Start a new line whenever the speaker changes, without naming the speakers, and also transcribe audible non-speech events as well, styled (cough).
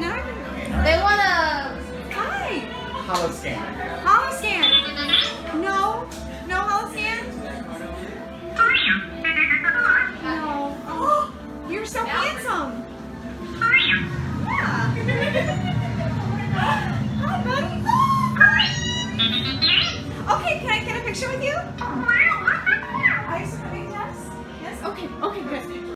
No, they want a
hi.
Holoscan.
Holoscan. No. No Holoscan. No. Oh, (gasps) you're so yeah. handsome. Yeah. hi, (gasps) buddy. Okay, can I get a picture with you? Are you supporting us? Yes. Okay. Okay. Good.